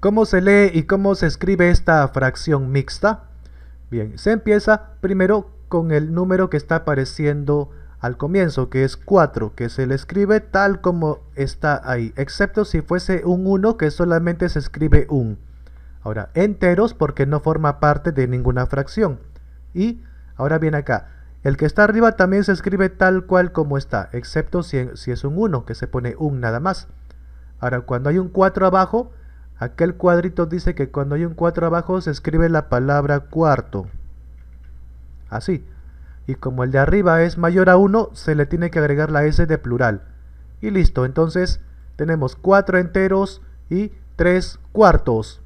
¿Cómo se lee y cómo se escribe esta fracción mixta? Bien, se empieza primero con el número que está apareciendo al comienzo, que es 4, que se le escribe tal como está ahí, excepto si fuese un 1 que solamente se escribe un. Ahora, enteros porque no forma parte de ninguna fracción. Y ahora viene acá, el que está arriba también se escribe tal cual como está, excepto si, es un 1, que se pone un nada más. Ahora, cuando hay un 4 abajo, aquel cuadrito dice que cuando hay un 4 abajo se escribe la palabra cuarto. Así y como el de arriba es mayor a 1, se le tiene que agregar la S de plural. Y listo, entonces tenemos 4 enteros y 3 cuartos.